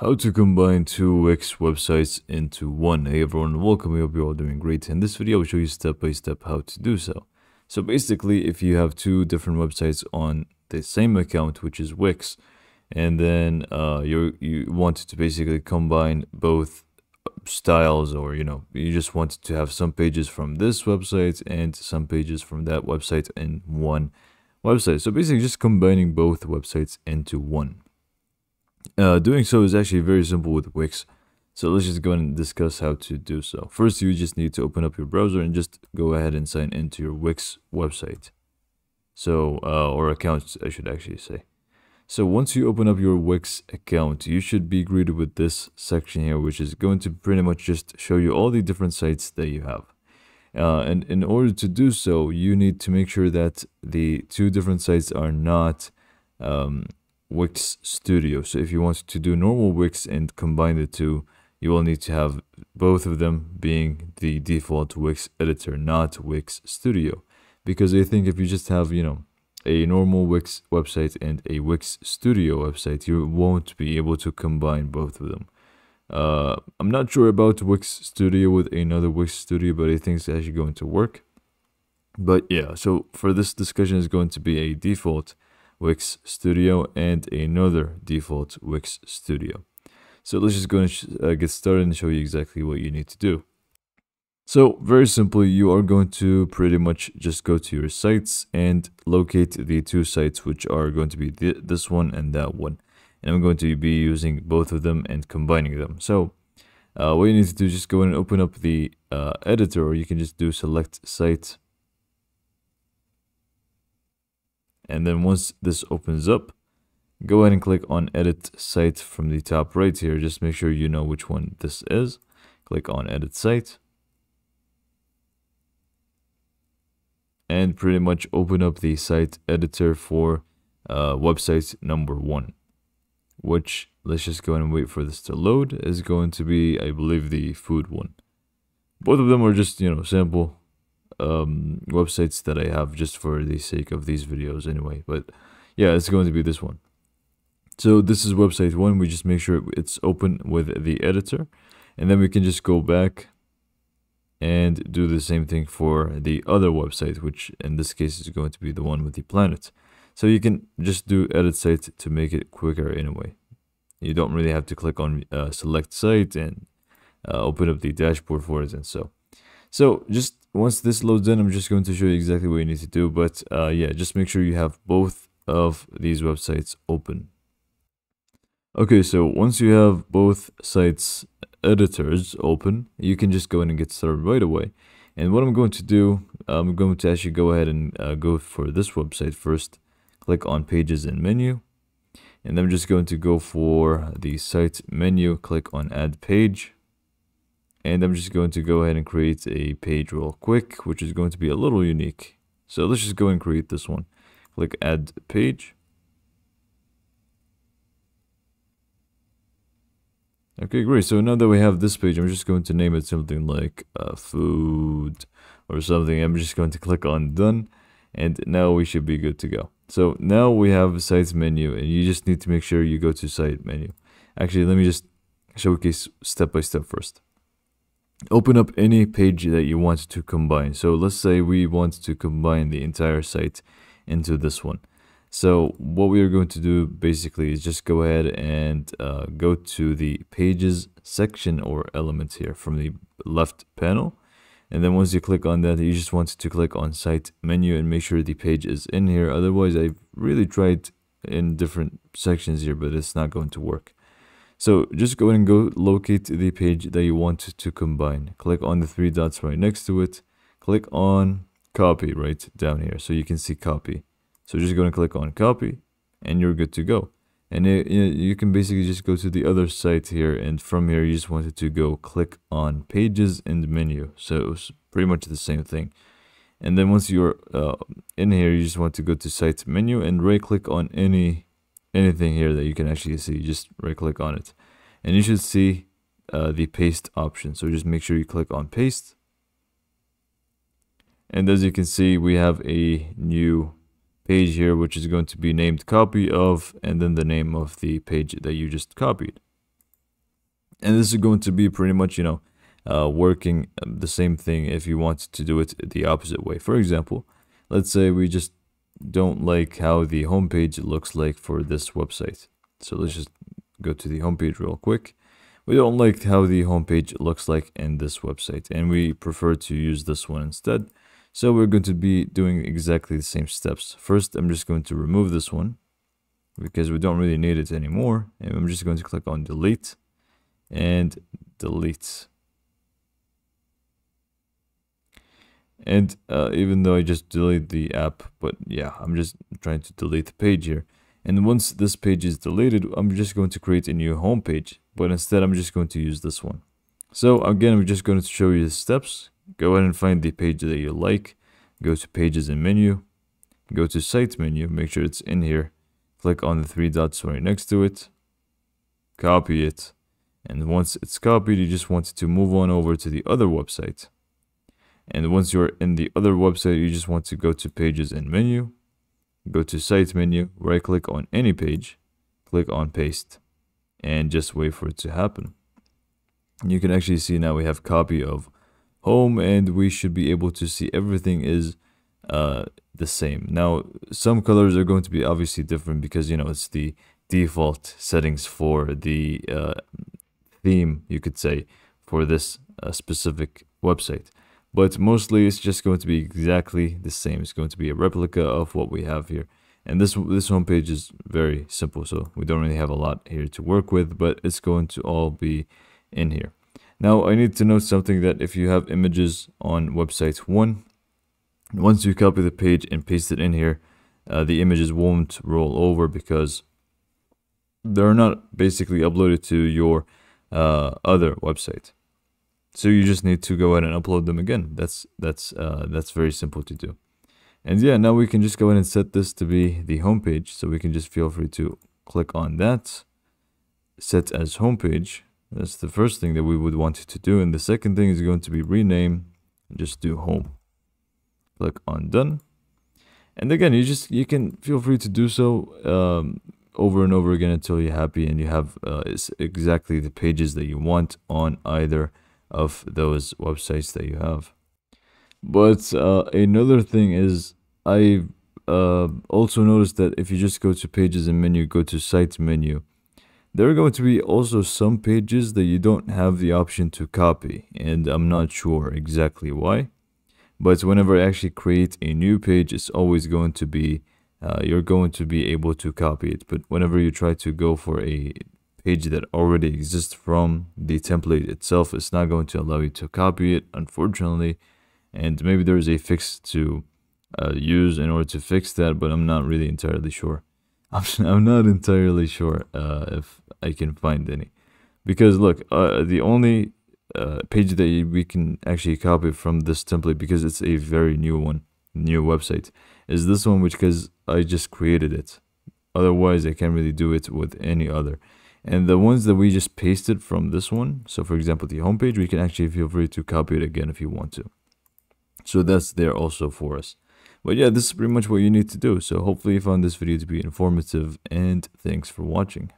How to combine two Wix websites into one. Hey everyone, welcome. I hope you're all doing great. In this video, I'll show you step by step how to do so. So basically, if you have two different websites on the same account, which is Wix, and then uh, you you want to basically combine both styles, or you know, you just want to have some pages from this website and some pages from that website in one website. So basically, just combining both websites into one. Uh, doing so is actually very simple with Wix. So let's just go and discuss how to do so. First, you just need to open up your browser and just go ahead and sign into your Wix website. So, uh, or account, I should actually say. So once you open up your Wix account, you should be greeted with this section here, which is going to pretty much just show you all the different sites that you have. Uh, and in order to do so, you need to make sure that the two different sites are not um, Wix Studio. So if you want to do normal Wix and combine the two, you will need to have both of them being the default Wix editor, not Wix Studio. Because I think if you just have, you know, a normal Wix website and a Wix Studio website, you won't be able to combine both of them. Uh, I'm not sure about Wix Studio with another Wix Studio, but I think it's actually going to work. But yeah, so for this discussion is going to be a default Wix Studio and another default Wix Studio. So let's just go and uh, get started and show you exactly what you need to do. So very simply, you are going to pretty much just go to your sites and locate the two sites, which are going to be th this one and that one. And I'm going to be using both of them and combining them. So uh, what you need to do is just go and open up the uh, editor, or you can just do select site And then once this opens up, go ahead and click on edit site from the top right here. Just make sure you know which one this is. Click on edit site. And pretty much open up the site editor for uh, website number one, which let's just go and wait for this to load is going to be, I believe, the food one. Both of them are just, you know, sample um, websites that I have just for the sake of these videos anyway. But yeah, it's going to be this one. So this is website one. We just make sure it's open with the editor. And then we can just go back and do the same thing for the other website, which in this case is going to be the one with the planet. So you can just do edit site to make it quicker anyway. You don't really have to click on uh, select site and uh, open up the dashboard for it and so. So just once this loads in, I'm just going to show you exactly what you need to do. But uh, yeah, just make sure you have both of these websites open. Okay, so once you have both sites editors open, you can just go in and get started right away. And what I'm going to do, I'm going to actually go ahead and uh, go for this website first. Click on pages and menu. And then I'm just going to go for the site menu, click on add page and I'm just going to go ahead and create a page real quick, which is going to be a little unique. So let's just go and create this one. Click add page. Okay, great. So now that we have this page, I'm just going to name it something like uh, food or something. I'm just going to click on done and now we should be good to go. So now we have a site menu and you just need to make sure you go to site menu. Actually, let me just showcase step by step first open up any page that you want to combine. So let's say we want to combine the entire site into this one. So what we are going to do basically is just go ahead and uh, go to the pages section or element here from the left panel. And then once you click on that, you just want to click on site menu and make sure the page is in here. Otherwise, I've really tried in different sections here, but it's not going to work. So just go and go locate the page that you want to combine. Click on the three dots right next to it. Click on copy right down here so you can see copy. So just go and click on copy and you're good to go. And it, you can basically just go to the other site here and from here you just wanted to go click on pages and menu. So it's pretty much the same thing. And then once you're uh, in here, you just want to go to site menu and right click on any anything here that you can actually see just right click on it. And you should see uh, the paste option. So just make sure you click on paste. And as you can see we have a new page here which is going to be named copy of and then the name of the page that you just copied. And this is going to be pretty much, you know, uh, working the same thing if you want to do it the opposite way. For example, let's say we just don't like how the homepage looks like for this website. So let's just go to the homepage real quick. We don't like how the homepage looks like in this website and we prefer to use this one instead. So we're going to be doing exactly the same steps. First, I'm just going to remove this one because we don't really need it anymore. And I'm just going to click on delete and delete. And uh, even though I just deleted the app, but yeah, I'm just trying to delete the page here. And once this page is deleted, I'm just going to create a new home page, but instead I'm just going to use this one. So again, I'm just going to show you the steps. Go ahead and find the page that you like. Go to pages and menu. Go to site menu, make sure it's in here. Click on the three dots right next to it. Copy it. And once it's copied, you just want to move on over to the other website. And once you're in the other website, you just want to go to pages and menu, go to site menu, right click on any page, click on paste, and just wait for it to happen. You can actually see now we have copy of home and we should be able to see everything is uh, the same. Now, some colors are going to be obviously different because, you know, it's the default settings for the uh, theme, you could say, for this uh, specific website but mostly it's just going to be exactly the same. It's going to be a replica of what we have here. And this this homepage is very simple, so we don't really have a lot here to work with, but it's going to all be in here. Now, I need to note something that if you have images on website 1, once you copy the page and paste it in here, uh, the images won't roll over because they're not basically uploaded to your uh, other website. So you just need to go ahead and upload them again. That's that's uh, that's very simple to do. And yeah, now we can just go ahead and set this to be the homepage. So we can just feel free to click on that, set as homepage. That's the first thing that we would want to do. And the second thing is going to be rename, just do home. Click on done. And again, you just, you can feel free to do so um, over and over again until you're happy and you have uh, exactly the pages that you want on either of those websites that you have. But uh, another thing is, I uh, also noticed that if you just go to pages and menu, go to site menu, there are going to be also some pages that you don't have the option to copy, and I'm not sure exactly why. But whenever I actually create a new page, it's always going to be uh, you're going to be able to copy it. But whenever you try to go for a page that already exists from the template itself. It's not going to allow you to copy it unfortunately. And maybe there is a fix to uh, use in order to fix that but i'm not really entirely sure. I'm, I'm not entirely sure uh, if i can find any. Because look uh, the only uh, page that we can actually copy from this template because it's a very new one new website is this one which because i just created it. Otherwise i can't really do it with any other and the ones that we just pasted from this one, so for example, the homepage, we can actually feel free to copy it again if you want to. So that's there also for us. But yeah, this is pretty much what you need to do. So hopefully you found this video to be informative and thanks for watching.